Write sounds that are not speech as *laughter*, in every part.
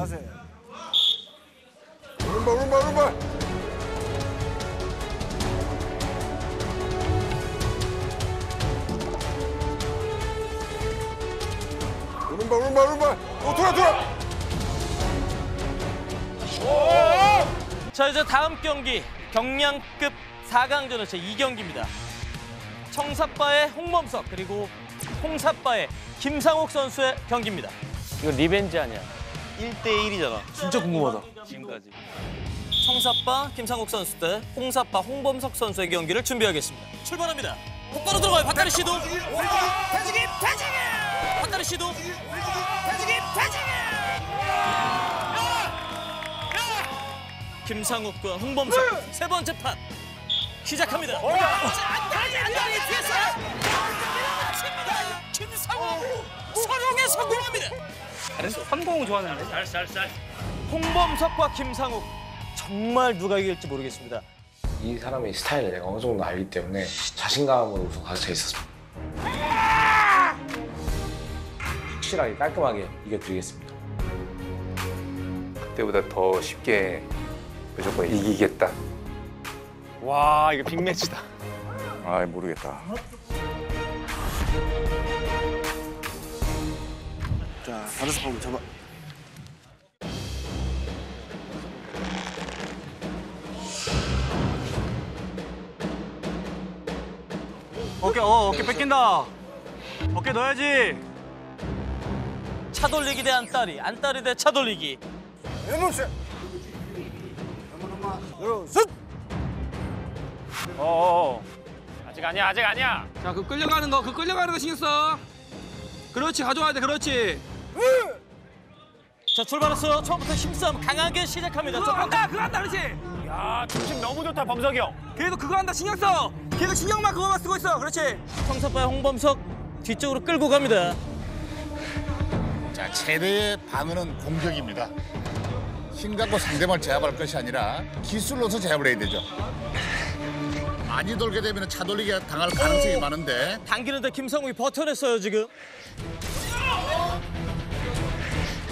자세. 오른발 오른발 오른발 오른발 오른발 오른발 어 돌아 돌아 자 이제 다음 경기 경량급 4강전의 제 2경기입니다. 청사빠의 홍범석 그리고 홍샅바의 김상욱 선수의 경기입니다. 이거 revenge 아니야? 1대1이잖아. 진짜 궁금하다. 지금까지. 청샅바 김상욱 선수 대 홍샅바 홍범석 선수의 경기를 준비하겠습니다. 출발합니다. 곧바로 들어가요. 밭다리 시도. 되치기 되치기. 밭다리 시도. 되치기 되치기. 김상욱과 홍범석 세 번째 판 시작합니다. 안다리 안다리 뒤에서. 김상욱 서롱에 성공합니다. 잘했어. 선공 좋아하는데. 잘했어, 잘했어. 잘했어. 홍범석과 김상욱 정말 누가 이길지 모르겠습니다. 이 사람의 스타일을 내가 어느 정도 알기 때문에 자신감으로 우선 가득 있었습니다. 확실하게 깔끔하게 이겨드리겠습니다. 그때보다 더 쉽게 무조건 이기겠다. 와, 이거 빅매치다. 아 모르겠다. 자, 다른 손 잡아. 어깨, 어, 어깨 뺏긴다. 어깨 넣어야지. 차돌리기 대 안따리, 안따리 대 차돌리기. 왼몸샷 어. 아직 아니야, 아직 아니야. 자, 그 끌려가는 거, 그 끌려가는 거 신경 써. 그렇지, 가져와야 돼, 그렇지. 자 출발했어요. 처음부터 힘싸움 강하게 시작합니다. 그거 한다, 그거 한다, 그렇지. 야, 중심 너무 좋다, 범석이 형. 계속 그거 한다, 신경 써. 계속 신경만 그거만 쓰고 있어, 그렇지. 청사빠의 홍범석 뒤쪽으로 끌고 갑니다. 자, 최대의 방어는 공격입니다. 힘 갖고 상대방을 제압할 것이 아니라 기술로서 제압을 해야 되죠. 많이 돌게 되면 차돌리기가 당할 가능성이 많은데 당기는데 김성욱이 버텨냈어요 지금.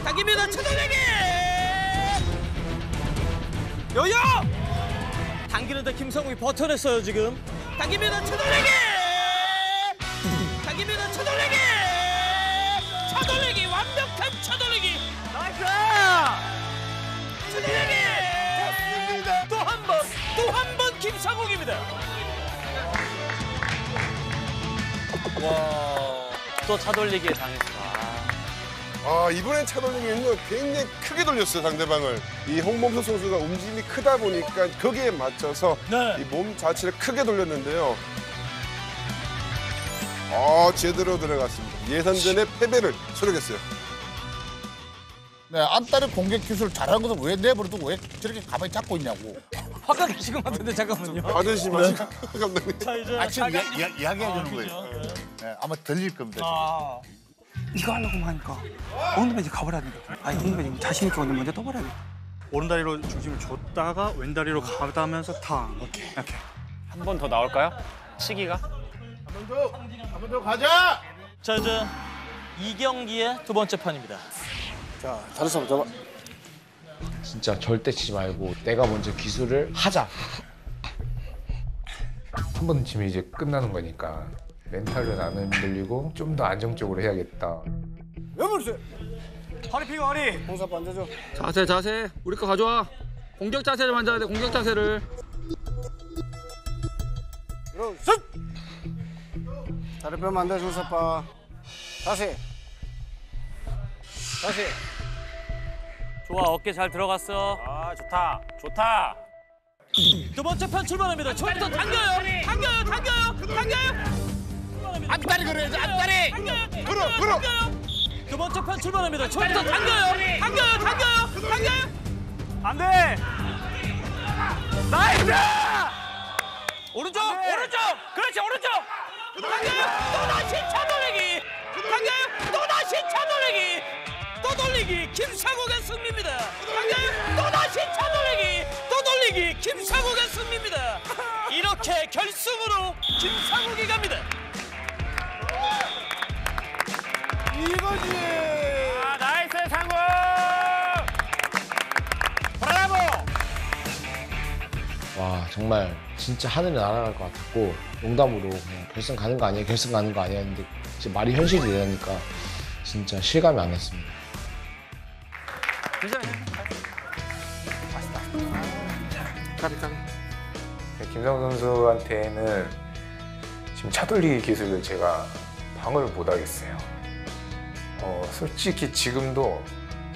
당깁니다 차돌리기. 여여! 당기는데 김성욱이 버텨냈어요 지금. 당깁니다 차돌리기. 당깁니다 차돌리기. 차돌리기 완벽한 차돌리기. nice. 차돌리기. 또한 번, 또 한 번 김상욱입니다. 또 차돌리기에 당했어. 아. 아 이번엔 차돌리기는요 굉장히 크게 돌렸어요 상대방을 이 홍범석 선수가 움직임이 크다 보니까 거기에 맞춰서 네. 이 몸 자체를 크게 돌렸는데요 아 제대로 들어갔습니다 예선전의 패배를 수록했어요 네, 안따리 공격 기술 잘하는 것을 왜 내버려두고 왜 저렇게 가만히 잡고 있냐고. 화가 나시고 만드는데 잠깐만요. 아저씨 마시 *laughs* 감독님 자 이제 아, 지금 이야, 사강- 이야, 이야기해 아, 주는 그죠? 거예요. 네, 아마 들릴 겁니다. 아. 이거 하려고 하니까 오늘만 이제 가버려야 된다. 아니, 오늘만 자신 있게 오늘 먼저 떠버려야 돼. 오른다리로 중심을 줬다가 왼다리로 가다면서 탕. 이렇게. 한 번 더 나올까요? 시기가? 자 이제 이 경기의 두 번째 판입니다. 자, 다른 손 잡아. 진짜 절대 치지 말고 내가 먼저 기술을 하자. 한 번 치면 이제 끝나는 거니까 멘탈은 안 흔들리고 좀 더 안정적으로 해야겠다. 왼몸샷. 허리 피고 허리. 홍사빠 앉아줘. 자세, 자세. 우리 거 가져와. 공격 자세를 만져야 돼, 공격 자세를. 슛! 다리 빼면 안 돼, 홍사빠. 다시. 다시. 좋아 어깨 잘 들어갔어. 아, 좋다. 좋다. 두 번째 판 출발합니다. 처음부터 당겨요. 당겨요. 당겨요. 당겨요. 앞다리 그래야지, 앞다리! 끌어! 당겨요. 두 번째 판 출발합니다. 처음부터 당겨요. 당겨요. 당겨요. 당겨요. 안 돼! nice! 오른쪽, 오른쪽, 그렇지 오른쪽. 당겨요. 또 다시 차돌리기. 당겨요. 또 다시 차돌리기. 또 돌리기. 김상욱의 승리입니다. 당겨요. 또 다시 차돌리기. 또 돌리기. 김상욱의 승리입니다. 이렇게 결승으로 김상욱이 갑니다. 이거지. 아, nice 상욱. 브라보. 와, 정말 진짜 하늘에 날아갈 것 같았고 농담으로 그냥 결승 가는 거 아니야, 결승 가는 거 아니야 했는데 지금 말이 현실이 되니까 진짜 실감이 안 났습니다. 네, 김상우 선수한테는 지금 차돌리기 기술을 제가 방을 못 하겠어요. 어, 솔직히 지금도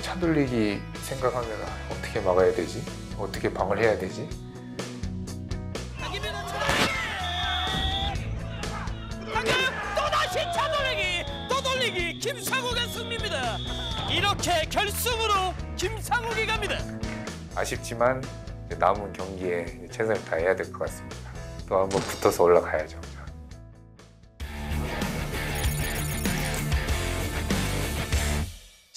차돌리기 생각하면 아, 어떻게 막아야 되지? 어떻게 방을 해야 되지? 또다시 차돌리기 돌리기 김상욱의 승리입니다 이렇게 결승으로 김상욱이 갑니다 아쉽지만 남은 경기에 최선을 다해야 될 것 같습니다. 또 한번 붙어서 올라가야죠.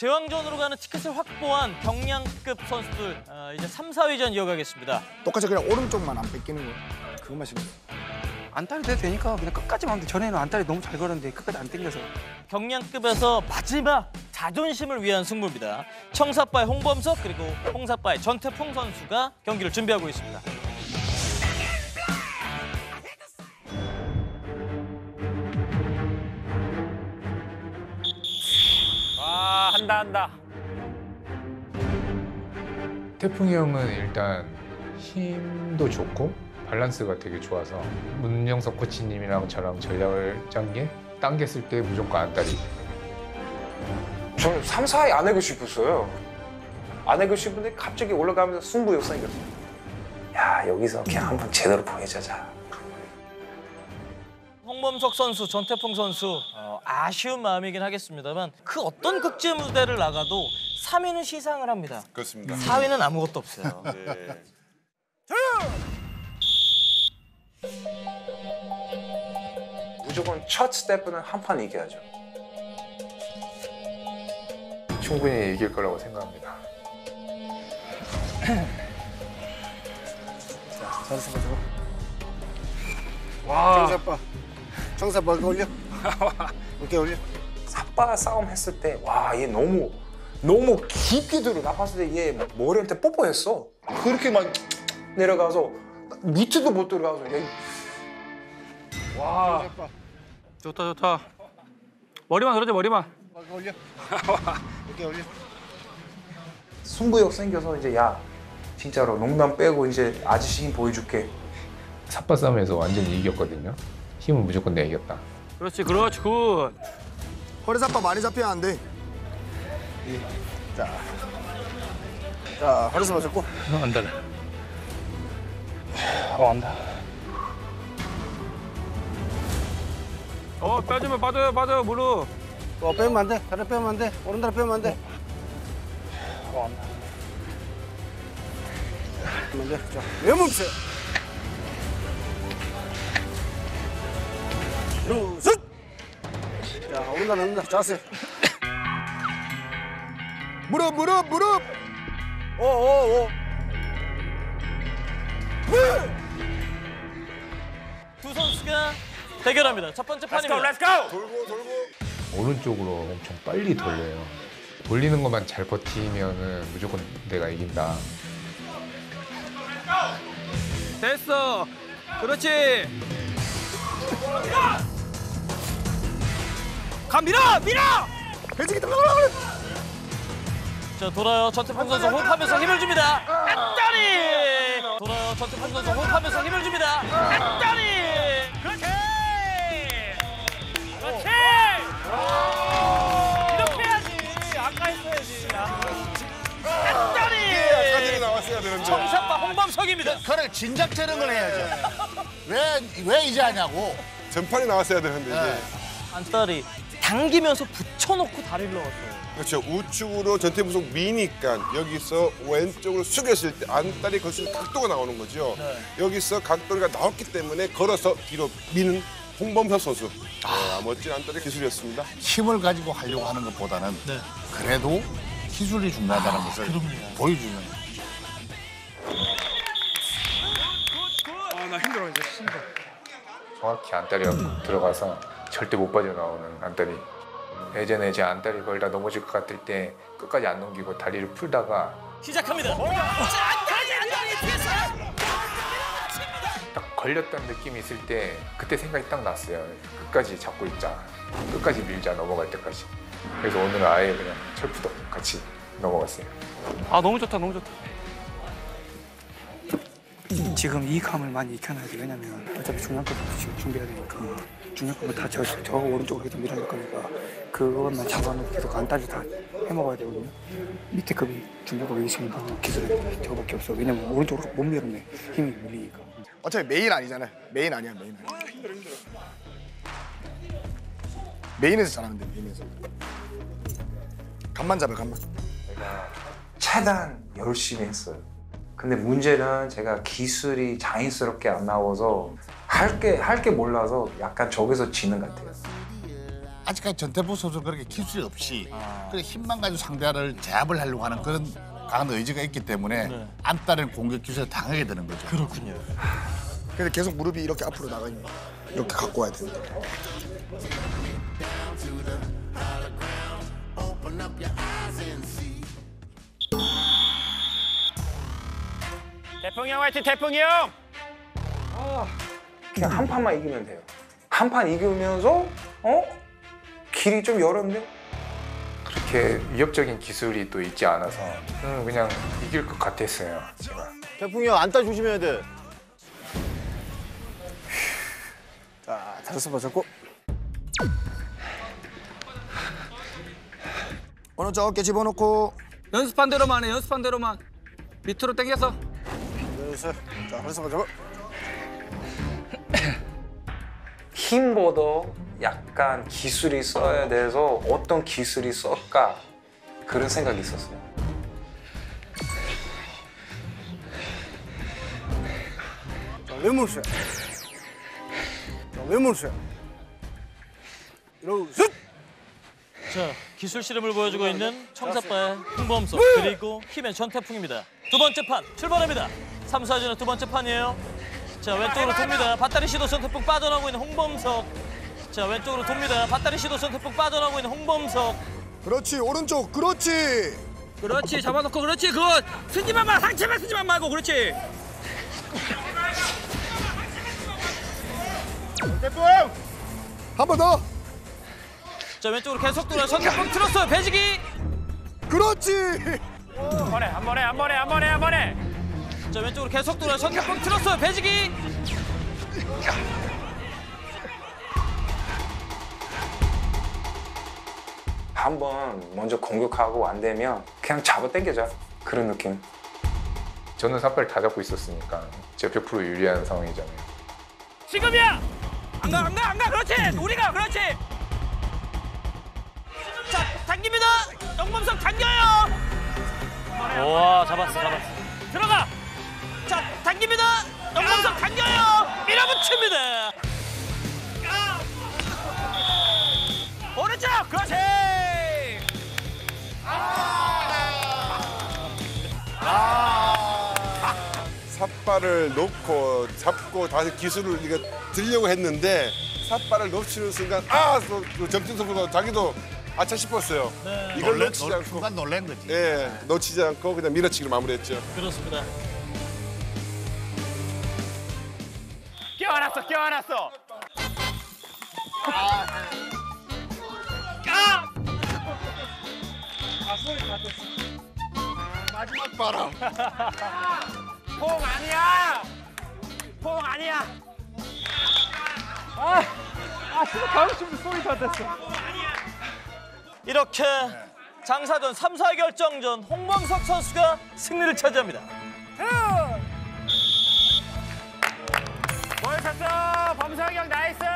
제왕전으로 가는 티켓을 확보한 경량급 선수들 어, 이제 3, 4위전 이어가겠습니다 똑같이 그냥 오른쪽만 안 뺏기는 거야. 그것만 신경 써. 안달이 돼도 되니까 그냥 끝까지 돼. 전에는 안달이 너무 잘 걸었는데 끝까지 안 땡겨서. 경량급에서 마지막 자존심을 위한 승부입니다 청사빠의 홍범석 그리고 홍사빠의 전태풍 선수가 경기를 준비하고 있습니다 한다 한다. 태풍이 형은 일단 힘도 좋고 밸런스가 되게 좋아서 문영석 코치님이랑 저랑 전략을 짠 게 당겼을 때 무조건 안다리 저는 3, 4위 안 하고 싶었어요. 안 하고 싶은데 갑자기 올라가면서 승부욕 생겼어요. 야 여기서 그냥 한번 제대로 보여주자. 홍범석 선수, 전태풍 선수 어, 아쉬운 마음이긴 하겠습니다만 그 어떤 국제 무대를 나가도 3위는 시상을 합니다. 그렇습니다. 4위는 아무것도 없어요. *laughs* 무조건 첫 스텝은 한 판 이겨야죠. 충분히 이길 거라고 생각합니다. *clears throat* 잘했어, 가지고. 와. 청사빠 어깨 올려. *laughs* 어깨 올려. 삿바 싸움 했을 때 와 얘 너무 너무 깊게 들어 나 봤을 때 얘 머리한테 뽀뽀했어 그렇게 막 내려가서 밑에도 못 들어가서 얘 좋다, 좋다. 머리만 그러지, 머리만. 어깨 올려. *laughs* 어깨 올려. 승부욕 생겨서 이제 야 진짜로 농담 빼고 이제 아저씨 힘 보여줄게 샅바 싸움에서 완전히 이겼거든요. 힘은 무조건 내가 이겼다. 그렇지, 그렇지, good. 허리 잡아 많이 잡히면 안 돼. 자. 자, 허리 잡아 잡고. 안달래. 어 안다. 어, 빠지면 빠져요, 빠져요, 무릎. 어, 빼면 안 돼. 다리 빼면 안 돼. 오른다리 빼면 안 돼. 어, 안 돼. 빼면 안 돼. 자, 외몸세. 루스. 자, 오른다리 오른다. 자세. 무릎, 무릎, 무릎. 오, 오, 오. 두 선수가 대결합니다. 첫 번째 판입니다. 돌고 돌고 오른쪽으로 엄청 빨리 돌려요. 돌리는 것만 잘 버티면은 무조건 내가 이긴다. 됐어. 그렇지. *laughs* 가 밀어, 밀어. 배지기 들어가라 그래. 자 돌아요 전태풍 선수 호흡하면서 힘을 줍니다. 앞다리. 돌아요 전태풍 선수 호흡하면서 힘을 줍니다. 앞다리. 그렇지. 그렇지. 이렇게 해야지. 아까 했어야지. 앞다리. 사진이 나왔어야 되는데. 청사빠 홍범석입니다. 그래 진작 재능을 해야죠. 왜 왜 이제 하냐고. 전판이 나왔어야 되는데 이제. 안다리 당기면서 붙여놓고 다리를 넣었어요. 그렇죠. 우측으로 전태 부속 미니까 여기서 왼쪽으로 숙였을 때 안달이 걸수 있는 각도가 나오는 거죠. 여기서 각도가 나왔기 때문에 걸어서 뒤로 미는 홍범석 선수. 아, 멋진 안달의 기술이었습니다. 힘을 가지고 하려고 하는 것보다는 그래도 기술이 중요하다는 것을 보여주는. 정확히 안다리가 들어가서 절대 못 빠져나오는 안다리. 예전에 제 안다리 걸다 넘어질 것 같을 때 끝까지 안 넘기고 다리를 풀다가 시작합니다. 뒤에서 칩니다. 걸렸다는 느낌이 있을 때 그때 생각이 딱 났어요. 끝까지 잡고 있자. 끝까지 밀자 넘어갈 때까지. 그래서 오늘은 아예 그냥 철푸덕 같이 넘어갔어요. 아 너무 좋다 너무 좋다. 지금 이 감을 많이 익혀놔야 돼. 왜냐면 어차피 중량급도 지금 준비해야 되니까 중량급은 다 저, 저 오른쪽으로 계속 밀어낼 거니까 그것만 잡아놓고 계속 안따지 다 해먹어야 되거든요. 밑에 급이 중량급이 있으니까 기술이 저거밖에 없어. 왜냐면 오른쪽으로 못 밀었네. 힘이 밀리니까. 어차피 메인 아니잖아요. 메인 아니야 메인 아니야. main에서 잘하면 돼 main에서. 감만 잡아 감만. 제가 최대한 열심히 했어요. 근데 문제는 제가 기술이 자연스럽게 안 나와서 할게 할 게 몰라서 약간 저기서 지는 것 같아요. 아직까지 전태풍 선수 그렇게 기술이 없이 그래 힘만 가지고 상대를 제압을 하려고 하는 그런 강한 의지가 있기 때문에 안따른 공격 기술에 당하게 되는 거죠. 그렇군요. 근데 계속 무릎이 이렇게 앞으로 나가 있는. 이렇게 갖고 와야 되는 태풍이 형 화이팅 태풍이 형. 그냥 한 판만 이기면 돼요. 한 판 이기면서 어 길이 좀 열었네. 그렇게 위협적인 기술이 또 있지 않아서 저는 그냥 이길 것 같았어요. 제가. 태풍이 형 안따 조심해야 돼. 자 다섯 번 잡고. 오른쪽 어깨 집어넣고. 연습한 대로만 해 연습한 대로만 밑으로 당겨서 둘, 자 다섯 번 잡고. 힘보다 약간 기술이 써야 돼서 어떤 기술이 쓸까 그런 생각이 있었어요. 자 왼무릎 자자 이러고 슛! 자, 기술 실험을 보여주고 있는 청사빠의 홍범석 그리고 힘의 전태풍입니다. 두 번째 판 출발합니다. 3, 4주는 두 번째 판이에요. 자, 왼쪽으로 돕니다. 밧다리 시도 전태풍 빠져나오고 있는 홍범석. 자, 왼쪽으로 돕니다. 밧다리 시도 전태풍 빠져나오고 있는 홍범석. 그렇지 오른쪽 그렇지 그렇지 잡아놓고 그렇지 그거 쓰지만 마 상체만 쓰지만 말고 그렇지 한번 더 자, 왼쪽으로 계속 돌아 전태풍 틀었어요. 배지기. 그렇지 한 번에 한 번에 한 번에 한 번에 한 번에. 자, 왼쪽으로 계속 돌아 전태풍 틀었어요. 배지기. 한번 먼저 공격하고 안 되면 그냥 잡아 당겨자 그런 느낌. 저는 삿발 다 잡고 있었으니까 제가 100% 유리한 상황이잖아요. 지금이야 안 가 안 가 안 가 그렇지 우리가 그렇지 자 당깁니다 영범석 당겨요 와, 잡았어, 잡았어. 들어가 자 당깁니다 영범석 당겨요 밀어붙입니다 오른쪽 그렇지 삿발을 놓고 잡고 다시 기술을 이거 들려고 했는데 삿발을 놓치는 순간 아! 또, 또 정진 선수가 자기도 아차 싶었어요. 이걸 놀래, 놓치지 놀, 않고 순간 놀란 거지. 예, 놓치지 않고 그냥 밀어치기로 마무리했죠. 그렇습니다. 껴안았어 껴안았어. 마지막 바람. *laughs* 퐁 아니야. 퐁 아니야. 이렇게 장사전 3, 4 결정전 홍범석 선수가 승리를 차지합니다. 멋있었어. 범석이 형 나이스.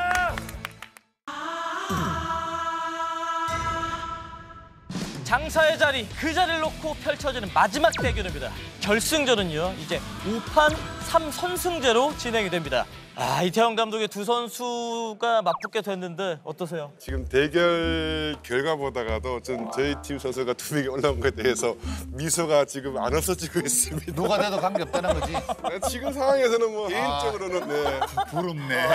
장사의 자리 그 자리를 놓고 펼쳐지는 마지막 대결입니다. 결승전은요 이제 5판 3선승제로 진행이 됩니다. 아 이태원 감독의 두 선수가 맞붙게 됐는데 어떠세요? 지금 대결 결과 보다가도 전 저희 팀 선수가 두 명이 올라온 것에 대해서 미소가 지금 안 없어지고 있습니다. 누가 돼도 관계 없다는 거지. 지금 상황에서는 뭐 개인적으로는 네. 부럽네.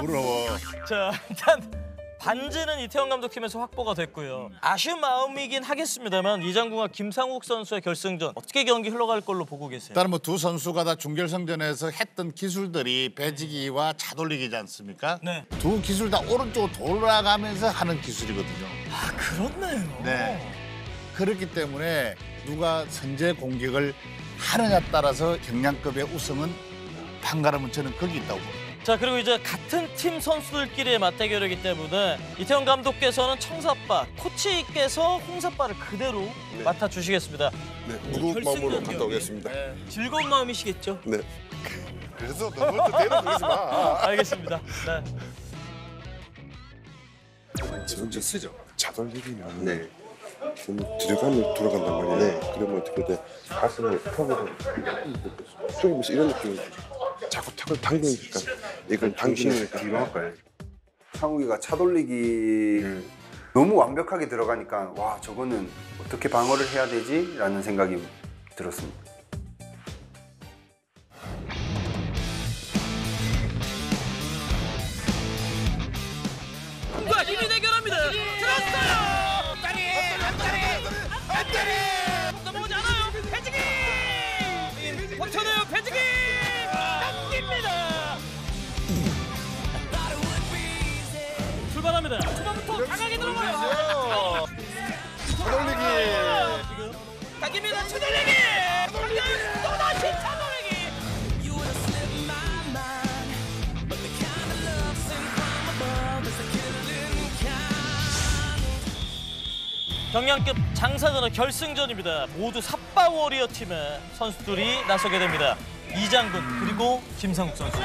부러워. 자 *laughs* 일단 반지는 이태원 감독 팀에서 확보가 됐고요. 아쉬운 마음이긴 하겠습니다만 이장군과 김상욱 선수의 결승전 어떻게 경기 흘러갈 걸로 보고 계세요? 일단 뭐두 선수가 다 중결승전에서 했던 기술들이 배지기와 차돌리기지 않습니까? 네. 두 기술 다 오른쪽으로 돌아가면서 하는 기술이거든요. 아 그렇네요. 네. 그렇기 때문에 누가 선제 공격을 하느냐 따라서 경량급의 우승은 판가름은 저는 거기 있다고 봅니다. 자 그리고 이제 같은 팀 선수들끼리의 맞대결이기 때문에 이태원 감독께서는 청사빠, 코치께서 홍사빠를 그대로 맡아주시겠습니다. 네, 무거운 결승전 마음으로 갔다 경기. 오겠습니다. 네, 즐거운 마음이시겠죠? 네. 그래서 너무 또 대로 그러지 마. 알겠습니다. 네. 진짜 쓰죠. 차돌리기는 네. 좀 들어가면 돌아간단 말이에요. 네. 그러면 어떻게 돼? 가슴을 턱으로 쪼이면서 이런 느낌이 자꾸 턱을 당기니까 이걸 당기는 뒤로 할까요? 상욱이가 차 돌리기 너무 완벽하게 들어가니까 와 저거는 어떻게 방어를 해야 되지? 라는 생각이 들었습니다. 힘이 대결합니다. 들었어요. 다리, 앞다리, 앞다리. 경량급 장사전의 결승전입니다. 모두 삽바 워리어 팀의 선수들이 나서게 됩니다. 이장군 그리고 김상욱 선수.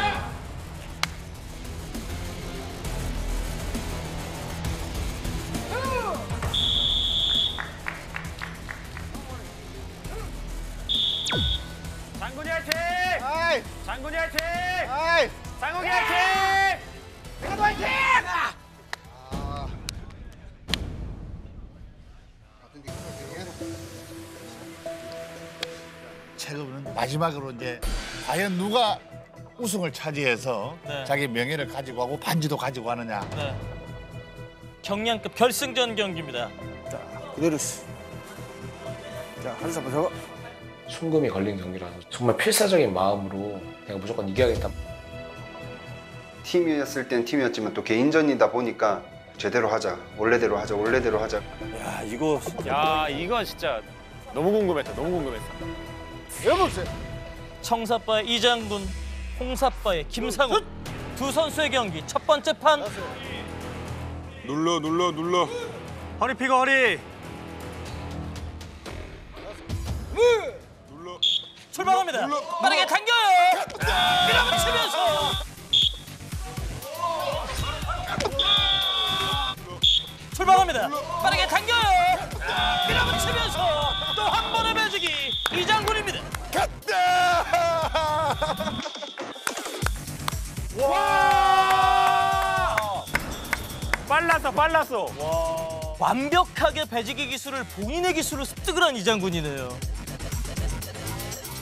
장군이 화이팅! 장군이 화이팅! 내가 화이팅! 최근은 마지막으로 이제 과연 누가 우승을 차지해서 네. 자기 명예를 가지고 하고 반지도 가지고 하느냐. 네. 경량급 결승전 경기입니다. 그대로 씨. 자, 한사번 더. 순금이 걸린 경기라서 정말 필사적인 마음으로 내가 무조건 이겨야겠다. 팀이었을 땐 팀이었지만 또 개인전이다 보니까 제대로 하자, 원래대로 하자, 원래대로 하자. 야, 이거 야 이거 진짜 너무 궁금했다. 너무 궁금했어. 여보세요. 청사빠의 이장군, 홍사빠의 김상욱 두 선수의 경기 첫 번째 판 눌러 눌러 눌러. 허리 피고 허리. 출발합니다. 눌러. 빠르게 당겨요. 밀어붙이면서 출발합니다. 빠르게 당겨요. 밀어붙이면서 또 한 번의 매직이 이장군입니다. 빨랐어 빨랐어. 완벽하게 배지기 기술을 본인의 기술로 습득을 한 이장군이네요.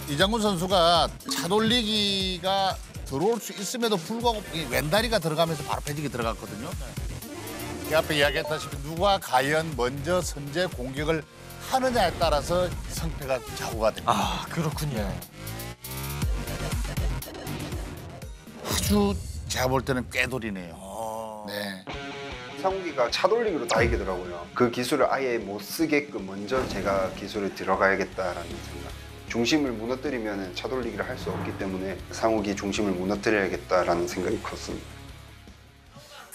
이장군 선수가 차돌리기가 들어올 수 있음에도 불구하고 이 왼다리가 들어가면서 바로 배직이 들어갔거든요. 이 앞에 이야기했다시피 누가 과연 먼저 선제 공격을 하느냐에 따라서 성패가 좌우가 됩니다. 아 그렇군요. 아주 제가 볼 때는 꾀돌이네요. 네. 상욱이가 차돌리기로 다 이기더라고요. 그 기술을 아예 못 쓰게끔 먼저 제가 기술을 들어가야겠다라는 생각. 중심을 무너뜨리면 차돌리기를 할 수 없기 때문에 상욱이 중심을 무너뜨려야겠다라는 생각이 컸습니다.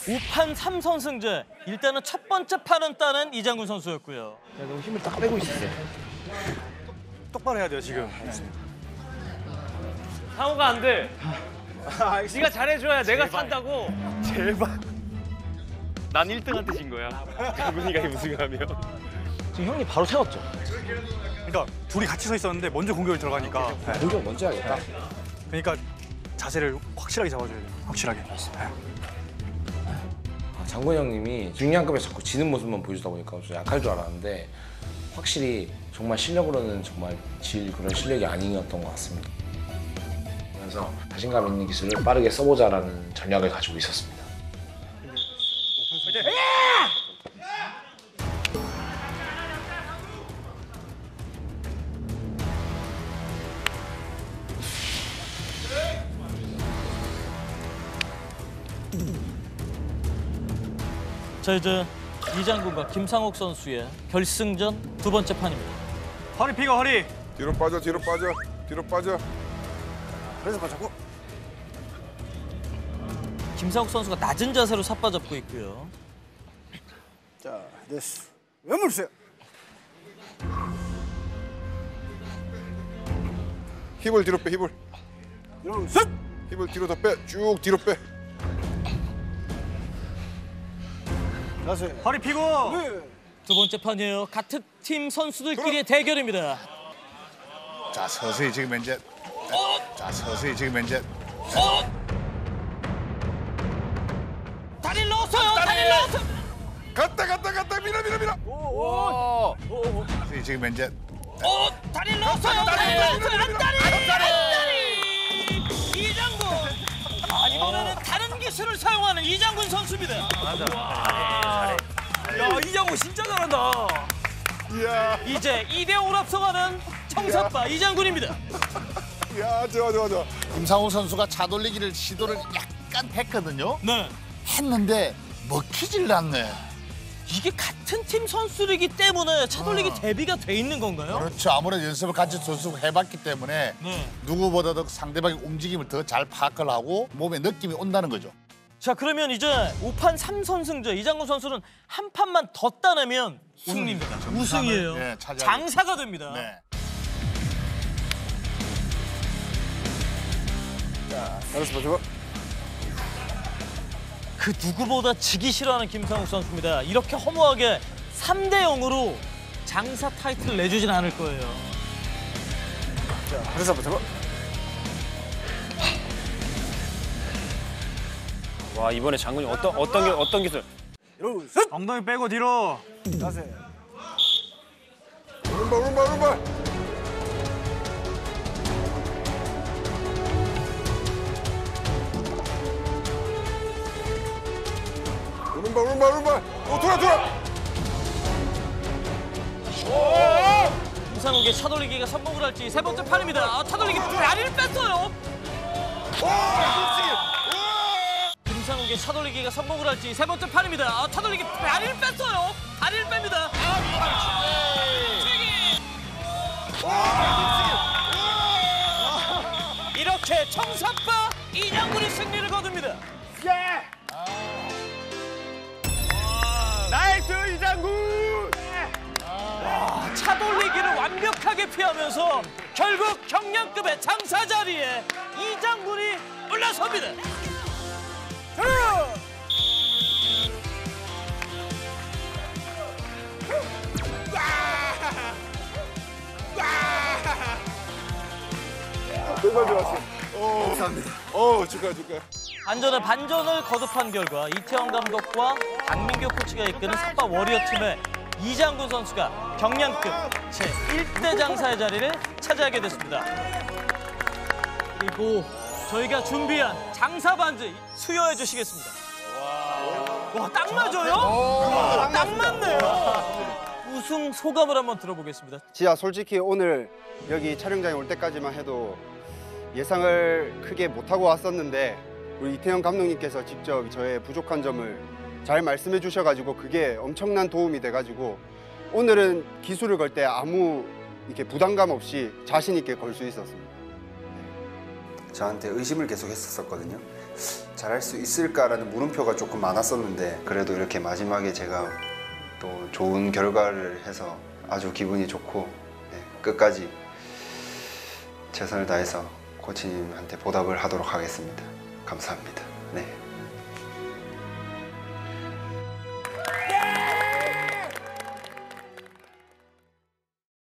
5판 3선승제 일단은 첫 번째 판은 따는 이장군 선수였고요. 너무 힘을 딱 빼고 있었어요. 똑바로 해야 돼요 지금. 상호가 안 돼. 네가 잘해줘야 내가 산다고. 제발. 난 1등한테 진 거야. *laughs* 장군이가 우승하면. 지금 형님 바로 세웠죠. 그러니까 둘이 같이 서 있었는데 먼저 공격을 들어가니까 공격 먼저 해야겠다. 그러니까 자세를 확실하게 잡아줘야 돼요. 확실하게. 아, 장군 형님이 중량급에서 자꾸 지는 모습만 보여주다 보니까 좀 약할 줄 알았는데 확실히 정말 실력으로는 정말 질 그런 실력이 아니었던 것 같습니다. 그래서 자신감 있는 기술을 빠르게 써보자라는 전략을 가지고 있었습니다. 자 이제 이장군과 김상욱 선수의 결승전 두 번째 판입니다. 허리 피고 허리. 뒤로 빠져 뒤로 빠져 뒤로 빠져 허리에서 잡고. 김상욱 선수가 낮은 자세로 삿바잡고 있고요. 자, 됐어. 왼물 주세요. 힙을 뒤로 빼 힙을 셋. 힙을 뒤로 더 빼 쭉 뒤로 빼 자세. 허리 피고. 두 번째 판이에요. 같은 팀 선수들끼리의 대결입니다. 자 서서히 지금 이제 자 서서히 지금 이제 다리를 넣었어요. 다리를 넣었어요. 갔다 갔다 갔다 밀어 밀어 밀어 서서히 지금 이제 어, 다리를 넣었어요. 다리를 넣었어요. 한 다리. 한 다리. 이장군. 아, 이번에는 기술을 사용하는 이장군 선수입니다. 야 이장구 진짜 잘한다. 이야 이제 2대 5로 앞서가는 청사빠 이장군입니다. 야 좋아 좋아 좋아 김상우 선수가 차돌리기를 시도를 약간 했거든요. 네. 했는데 먹히질 않네. 이게 같은 팀 선수이기 때문에 차돌리기 대비가 돼 있는 건가요? 그렇죠. 아무래도 연습을 같이 선수 해봤기 때문에 네. 누구보다도 상대방의 움직임을 더 잘 파악을 하고 몸에 느낌이 온다는 거죠. 자 그러면 이제 5판 3선승제 이장군 선수는 한 판만 더 따내면 승리입니다. 우승이에요. 네. 장사가 됩니다. 네. 허리에서 잡고. 그 누구보다 지기 싫어하는 김상욱 선수입니다. 이렇게 허무하게 3대 0으로 장사 타이틀 내주진 않을 거예요. 자, 허리에서 잡고. 와 이번에 장군이 어떤 어떤 기, 어떤 기술? 엉덩이 빼고 뒤로. 자세. 오른발 오른발 오른발 오른발 오른발 오른발 어 돌아 돌아 김상욱의 차돌리기가 성공을 할지 세 번째 판입니다. 아, 차돌리기 다리를 뺐어요. 김상욱의 차돌리기가 성공을 할지 세 번째 판입니다. 아, 차돌리기 다리를 뺐어요. 다리를 뺍니다. 이렇게 청사빠 이장군이 승리를 거둡니다. 나 차돌리기를 완벽하게 피하면서 결국 경량급의 장사 자리에 이장군이 올라섭니다. 정말 좋았어 어, 감사합니다 어 축하 축하 안전에 반전을 거듭한 결과 이태원 감독과 강민규 코치가 이끄는 삿바 워리어 팀의 이장군 선수가 경량급 제1대 장사의 자리를 차지하게 됐습니다. 그리고 저희가 준비한 장사 반지 수여해 주시겠습니다. 와, 딱 맞아요? 딱 맞네요. 우승 소감을 한번 들어보겠습니다. 진짜 솔직히 오늘 여기 촬영장에 올 때까지만 해도 예상을 크게 못하고 왔었는데 우리 이태영 감독님께서 직접 저의 부족한 점을 잘 말씀해 주셔가지고 그게 엄청난 도움이 돼가지고 오늘은 기술을 걸 때 아무 이렇게 부담감 없이 자신 있게 걸 수 있었습니다. 저한테 의심을 계속 했었거든요. 잘할 수 있을까라는 물음표가 조금 많았었는데 그래도 이렇게 마지막에 제가 또 좋은 결과를 해서 아주 기분이 좋고 네, 끝까지 최선을 다해서 코치님한테 보답을 하도록 하겠습니다. 감사합니다. 네.